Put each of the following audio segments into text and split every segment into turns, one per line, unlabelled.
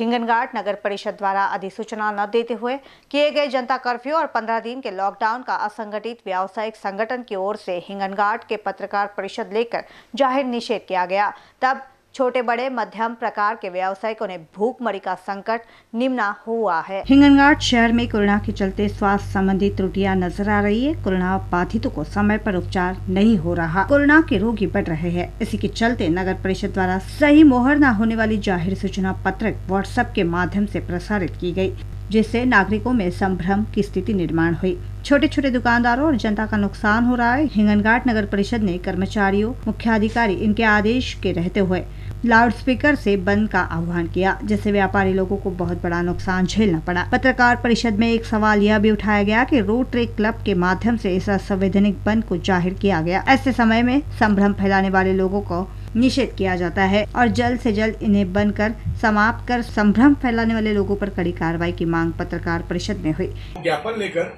हिंगनघाट नगर परिषद द्वारा अधिसूचना न देते हुए किए गए जनता कर्फ्यू और 15 दिन के लॉकडाउन का असंगठित व्यावसायिक संगठन की ओर से हिंगनघाट के पत्रकार परिषद लेकर ज़ाहिर निषेध किया गया। तब छोटे बड़े मध्यम प्रकार के व्यवसायिकों ने भूखमरी का संकट निम्ना हुआ है। हिंगनघाट शहर में कोरोना के चलते स्वास्थ्य संबंधी त्रुटियाँ नज़र आ रही है। कोरोना बाधितों को समय पर उपचार नहीं हो रहा। कोरोना के रोगी बढ़ रहे हैं। इसी के चलते नगर परिषद द्वारा सही मोहर न होने वाली ज़ाहिर सूचना पत्रक व्हाट्सएप के माध्यम से प्रसारित की गई, जिससे नागरिकों में संभ्रम की स्थिति निर्माण हुई। छोटे छोटे दुकानदारों और जनता का नुकसान हो रहा है। हिंगनघाट नगर परिषद ने कर्मचारियों, मुख्याधिकारी इनके आदेश के रहते हुए लाउडस्पीकर से बंद का आह्वान किया, जिससे व्यापारी लोगों को बहुत बड़ा नुकसान झेलना पड़ा। पत्रकार परिषद में एक सवाल यह भी उठाया गया कि रोड ट्रेक क्लब के माध्यम से इस असंवैधानिक बंद को ज़ाहिर किया गया। ऐसे समय में संभ्रम फैलाने वाले लोगों को निषेध किया जाता है और जल्द से जल्द इन्हें बंद कर, समाप्त कर संभ्रम फैलाने वाले लोगों पर कड़ी कार्रवाई की मांग पत्रकार परिषद में हुई।
ज्ञापन लेकर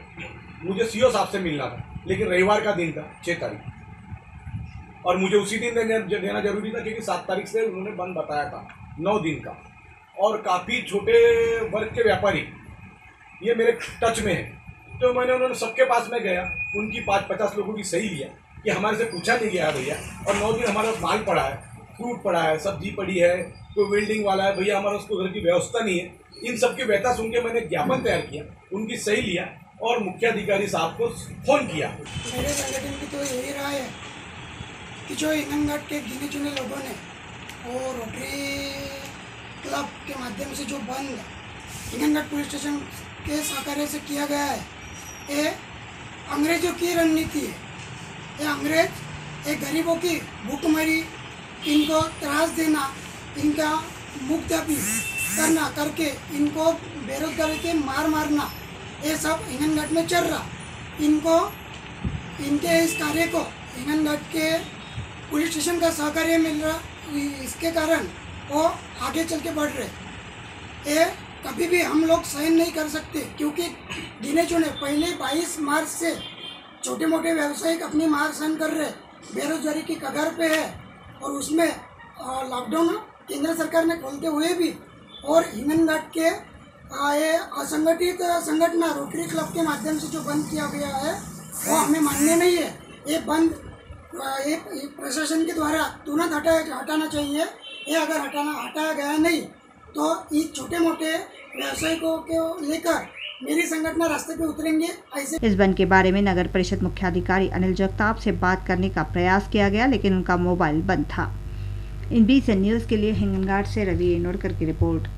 मुझे सीओ साहब से मिलना था, लेकिन रविवार का दिन था, छह तारीख। और मुझे उसी दिन देना ज़रूरी था, क्योंकि सात तारीख से उन्होंने बंद बताया था, नौ दिन का। और काफ़ी छोटे वर्ग के व्यापारी, ये मेरे टच में है। तो मैंने उन्होंने सबके पास में गया, उनकी पाँच पचास लोगों की सही लिया, कि हमारे से पूछा नहीं गया भैया। और नौ दिन हमारा माल पड़ा है फ्रूट पड़ा है, सब्ज़ी पड़ी है, कोई बिल्डिंग वाला है, भैया हमारा उसको घर की व्यवस्था नहीं है। इन सबकी व्यथा सुन के मैंने ज्ञापन तैयार किया, उनकी सही लिया, और मुख्याधिकारी साहब को फ़ोन किया।
मेरे संगठन की तो यही राय है। कि जो इंगनघाट के गिने चुने लोगों ने वो रोटरी क्लब के माध्यम से जो बंद इंगनघाट पुलिस स्टेशन के सहकार्य से किया गया है, ये अंग्रेज़ों की रणनीति है। ये अंग्रेज़ एक गरीबों की भूखमरी, इनको त्रास देना, इनका मुक्तापी करना, करके इनको बेरोजगारी के मार मारना, ये सब इंगनघाट में चल रहा। इनको, इनके इस कार्य को इंगनघाट के पुलिस स्टेशन का सहकार्य मिल रहा इसके कारण वो आगे चल के बढ़ रहे। ये कभी भी हम लोग सहन नहीं कर सकते, क्योंकि गिने चुने पहले 22 मार्च से छोटे मोटे व्यवसायिक अपनी मार सहन कर रहे। बेरोजगारी की कगार पे है और उसमें लॉकडाउन केंद्र सरकार ने खोलते हुए भी और हिमन घाट के ये असंगठित संगठन रोटरी क्लब के माध्यम से जो बंद किया गया है, वो हमें मान्य नहीं है। ये बंद एक, प्रशासन के द्वारा तुरंत हटा हटाना चाहिए। ये अगर हटाना हटाया गया नहीं तो इस छोटे मोटे व्यवसायिकों को लेकर मेरी संगठन रास्ते पे उतरेंगे ऐसे
इस बंद के बारे में नगर परिषद मुख्याधिकारी अनिल जगताप से बात करने का प्रयास किया गया लेकिन उनका मोबाइल बंद था। इन बीस न्यूज़ के लिए हिंगनघाट से रवि एनोडकर की रिपोर्ट।